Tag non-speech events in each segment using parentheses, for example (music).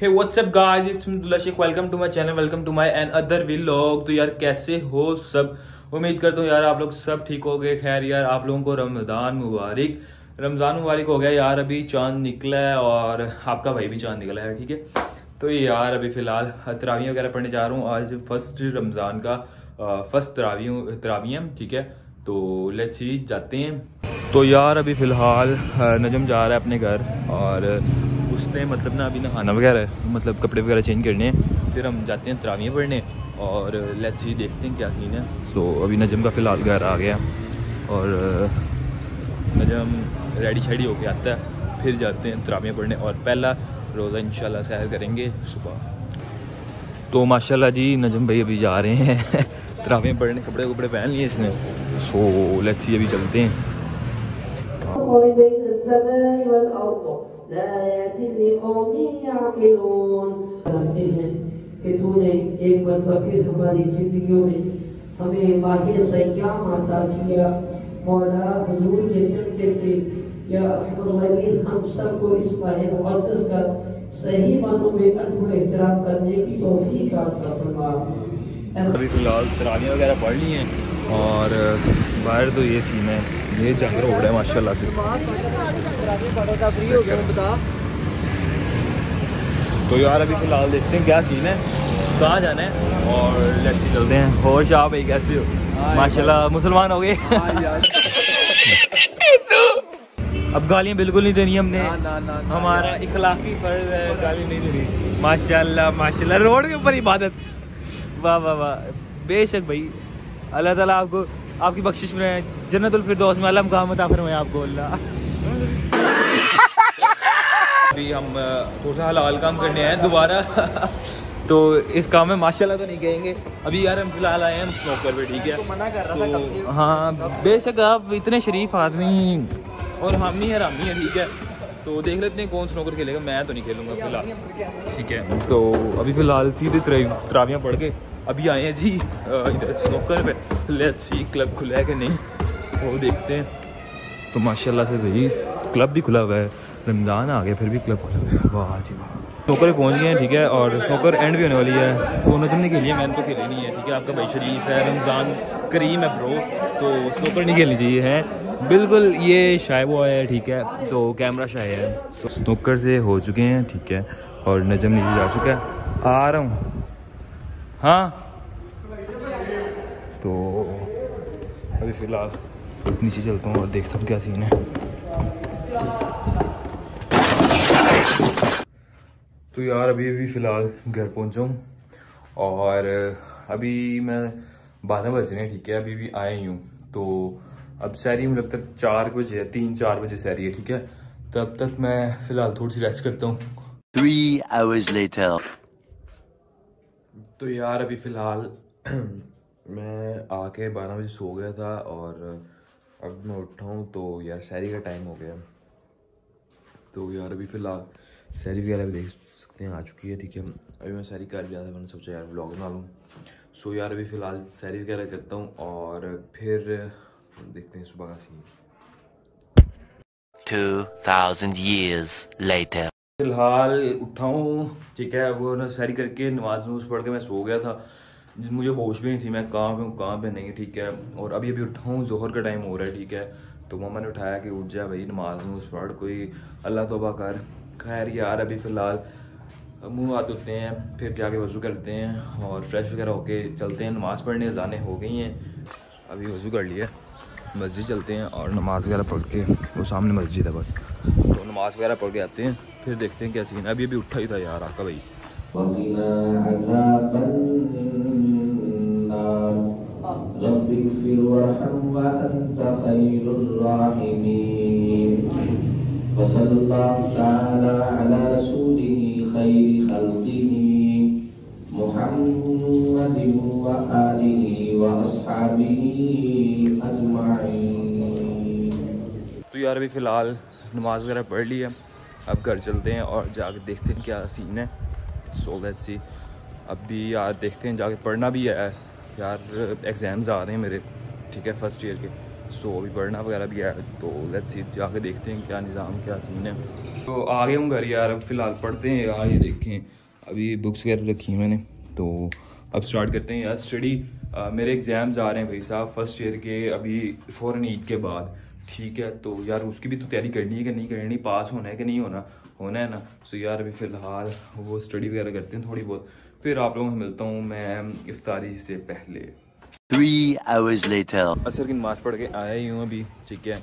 Hey what's up guys it's me Sheikh welcome to my channel welcome to my another vlog तो यार, कैसे हो सब? उम्मीद करता हूँ यार, आप लोग सब ठीक हो गए। खैर यार, आप लोगों को रमज़ान मुबारक। रमज़ान मुबारक हो गया यार, अभी चाँद निकला है और आपका भाई भी चाँद निकला है, ठीक है? तो यार, अभी फ़िलहाल तरावियाँ वगैरह पढ़ने जा रहा हूँ। आज फ़र्स्ट रमज़ान का फ़र्स्ट तरावियों तरावियाँ ठीक है? तो लेट्स जाते हैं। तो यार, अभी फ़िलहाल नजम जा रहा है अपने घर और उसने मतलब ना अभी नहाना वगैरह मतलब कपड़े वगैरह चेंज करने हैं। फिर हम जाते हैं तरावियाँ पढ़ने और लेट्स सी देखते हैं क्या सीन है। सो so, अभी नजम का फ़िलहाल घर आ गया और नजम रेडी शेडी होके आता है। फिर जाते हैं तरावियाँ पढ़ने और पहला रोज़ा इंशाल्लाह सैर करेंगे सुबह। तो माशाल्लाह जी नजम भाई अभी जा रहे हैं। (laughs) तरावियाँ पढ़ने कपड़े कपड़े पहन लिए इसने। सो लेट्स सी अभी चलते हैं। कि तूने एक मरतबा फिर हमारी जिंदगियों में हमें माहिर सयाम अता किया मौला हुजूर के सदके से या हम सबको इस माह मुक़द्दस का सही मानों में अदब एहतराम करने की फरमा अभी फ़िलहाल तरानियाँ वगैरह पढ़ ली हैं और बाहर तो ये सीन है ये जंग हो रहा है माशाल्लाह से। तो यार अभी फ़िलहाल देखते हैं क्या सीन है। कहाँ जाना है। और लेट्स चलते हैं। होश आप भाई कैसे हो? माशाल्लाह मुसलमान हो गए। अब गालियाँ बिल्कुल नहीं देनी हमने। ना, ना, ना, हमारा इखलाकी फ़र्ज़ है। गाली नहीं देनी। माशाल्लाह माशाल्लाह रोड के ऊपर इबादत। वाह वाह वाह। बेशक भाई अल्लाह ताला आपको आपकी बख्शिश में जन्नतुल फिरदौस में अल्लाह मुकाम अता फरमाए आपको अल्लाह अभी हम थोड़ा सा हलाल काम करने आए दोबारा। (laughs) तो इस काम में माशाल्लाह तो नहीं कहेंगे। अभी यार हम फ़िलहाल आए हैं स्नोकर पे ठीक है। मना कर रहा तो, था हाँ बेशक आप इतने शरीफ आदमी और हम ही है हम ही है ठीक है। तो देख लेते हैं कौन स्नोकर खेलेगा मैं तो नहीं खेलूँगा फ़िलहाल। ठीक है तो अभी फ़िलहाल सीधे तरावियाँ पढ़ के अभी आए हैं जी इधर स्नोकर पे। लेट्स सी क्लब खुला है कि नहीं? वो देखते हैं। तो माशाल्लाह से भाई क्लब भी खुला हुआ है। रमज़ान आ गया, फिर भी क्लब खुला हुआ है। वाह जी वाह। स्नोकर पहुँच गए हैं, ठीक है, और स्नोकर एंड भी होने वाली है। सो नजम ने खेली है मैंने तो खेली नहीं है, ठीक है, आपका भाई शरीफ है, रमज़ान करीम है ब्रो तो स्नोकर नहीं खेलनी चाहिए, है। बिल्कुल ये शाय वो है, ठीक है तो कैमरा शाय है स्नोकर से हो चुके हैं, ठीक है, और नजम नीचे जा चुका है। आ रहा हूँ। हाँ? तो अभी फ़िलहाल नीचे चलता हूँ और देखता हूँ क्या सीन है। तो यार अभी अभी फ़िलहाल घर पहुँचा हूँ और अभी मैं बारह बजे हैं ठीक है? अभी भी आए ही हूँ। तो अब सैरी में लगता है चार बजे है तीन चार बजे सैरी है ठीक है? तब तक मैं फ़िलहाल थोड़ी सी रेस्ट करता हूँ। Three hours later. तो यार अभी फ़िलहाल (clears throat) मैं आके बारह बजे सो गया था और अब मैं उठा हूँ तो यार सैरी का टाइम हो गया। तो यार अभी फ़िलहाल सैरी वगैरह भी देख सकते हैं, आ चुकी है, ठीक है। अभी मैं सैरी कर लिया था, मैंने सोचा यार ब्लॉग बना लूँ। सो यार अभी फ़िलहाल सैरी वगैरह करता हूँ और फिर देखते हैं सुबह का सीन 2000 years later. फ़िलहाल उठा हूँ ठीक है, वो ना सैरी करके नमाज़ नूज पढ़ के मैं सो गया था। मुझे होश भी नहीं थी, मैं कहाँ पे हूँ, कहाँ पे नहीं, ठीक है। और अभी अभी उठा हूँ जोहर का टाइम हो रहा है, ठीक है। तो मम्मा ने उठाया कि उठ जा भाई, नमाज़ नूज पढ़, कोई अल्लाह तोबा कर। खैर यार, अभी फ़िलहाल मुँह हाथ धोते हैं, फिर जाके वज़ू करते हैं और फ्रेश वगैरह होके चलते हैं। नमाज़ पढ़ने जाने हो गई हैं। अभी वज़ू कर लिया मस्जिद चलते हैं और नमाज़ वगैरह पढ़ के वो सामने मस्जिद है बस। तो नमाज़ वगैरह पढ़ के आते हैं, फिर देखते हैं है। अभी अभी उठा ही था यार, आका भाई। आलिही व अस्हाबिही अजमाइन तो यार अभी फ़िलहाल नमाज़ वगैरह पढ़ ली है। अब घर चलते हैं और जाके देखते हैं क्या सीन है। सो लेट्स सी अब भी यार देखते हैं, जाके पढ़ना भी है। यार एग्ज़ाम्स आ रहे हैं मेरे, ठीक है फ़र्स्ट ईयर के। सो अभी पढ़ना वगैरह भी है। तो लेट्स सी जाके देखते हैं क्या निज़ाम, क्या सीन है। तो आ गए हूँ घर यार, अब फ़िलहाल पढ़ते हैं। यार ये देखें। अभी बुक्स वगैरह रखी हैं मैंने तो अब स्टार्ट करते हैं। यार स्टडी मेरे एग्ज़ाम्स आ रहे हैं भाई साहब फ़र्स्ट ईयर के अभी फ़ौरन ईद के बाद। ठीक है तो यार उसकी भी तो तैयारी करनी है कि नहीं करनी पास होना है कि नहीं होना? होना है ना? सो यार अभी फ़िलहाल वो स्टडी वगैरह करते हैं थोड़ी बहुत। फिर आप लोगों से मिलता हूँ मैं इफ्तारी से पहले। Three hours later. असर की नमाज़ पढ़ के आया ही हूँ अभी ठीक है।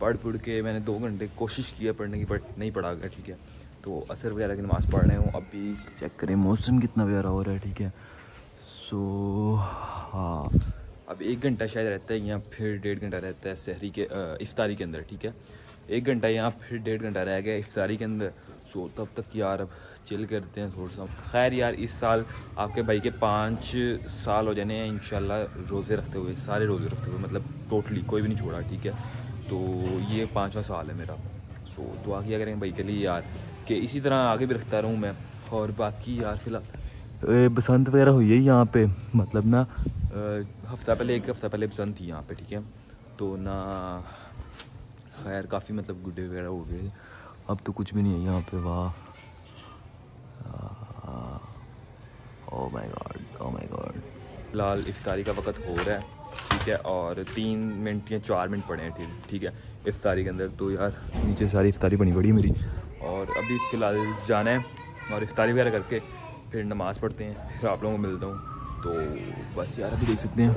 पढ़ पढ़ के मैंने दो घंटे कोशिश किया पढ़ने की बट नहीं पढ़ा गया ठीक है। तो असर वगैरह की नमाज़ पढ़ रहे हूँ अभी चेक करें, मौसम कितना प्यारा हो रहा है, ठीक है? सो हाँ। अब एक घंटा शायद रहता है यहाँ फिर डेढ़ घंटा रहता है शहरी के इफ्तारी के अंदर, ठीक है? एक घंटा यहाँ फिर डेढ़ घंटा रह गया इफ्तारी के अंदर। सो तब तक यार अब चिल करते हैं थोड़ा सा। खैर यार, इस साल आपके भाई के पाँच साल हो जाने हैं इन रोज़े रखते हुए, सारे रोज़े रखते हुए मतलब टोटली कोई भी नहीं छोड़ा, ठीक है? तो ये पाँचवा साल है मेरा। सो दुआ किया करें भाई के लिए यार। कि इसी तरह आगे भी रखता रहूँ मैं। और बाकी यार फ़िलहाल बसंत वगैरह हुई है यहाँ पे? मतलब ना हफ़्ता पहले एक हफ़्ता पहले बसंत थी यहाँ पे ठीक है? तो ना खैर काफ़ी मतलब गुड्डे वगैरह हो गए। अब तो कुछ भी नहीं है यहाँ पे वाह। Oh my God oh my god फ़िलहाल इफ्तारी का वक्त हो रहा है ठीक है? और तीन मिनट या चार मिनट पड़े हैं ठीक ठीक है? इफ्तारी के अंदर तो यार नीचे सारी इफ्तारी बनी पड़ी मेरी। और अभी फ़िलहाल जाना है और इफ्तारी वगैरह करके फिर नमाज़ पढ़ते हैं, फिर आप लोगों को मिलता हूँ। तो बस यार, अभी देख सकते हैं,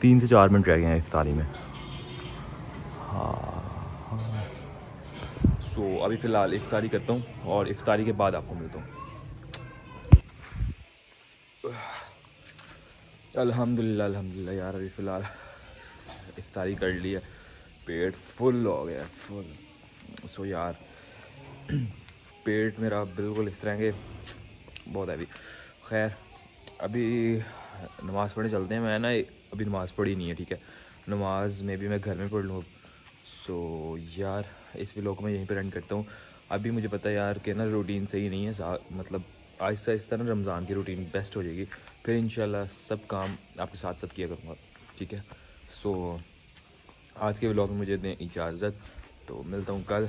तीन से चार मिनट रह गए हैं इफ्तारी में। हाँ। सो अभी फ़िलहाल इफ्तारी करता हूँ और इफ्तारी के बाद आपको मिलता हूँ। अल्हम्दुलिल्लाह अल्हम्दुलिल्लाह यार, अभी फ़िलहाल इफ्तारी कर ली है। पेट फुल हो गया, फुल। सो यार (clears throat) पेट मेरा बिल्कुल इस तरह के बहुत है अभी खैर, अभी नमाज़ पढ़ने चलते हैं। मैं ना अभी नमाज़ पढ़ी नहीं है, ठीक है? नमाज़ में भी मैं घर में पढ़ लूँ सो यार, इस व्लॉग मैं यहीं पर रन करता हूँ। अभी मुझे पता है यार कि ना रूटीन सही नहीं है मतलब आहिस्ता आहिस्ता ना रमज़ान की रूटीन बेस्ट हो जाएगी। फिर इन सब काम आपके साथ साथ किया करूँगा, ठीक है? सो आज के व्लॉग में मुझे दें इजाज़त। तो मिलता हूँ कल।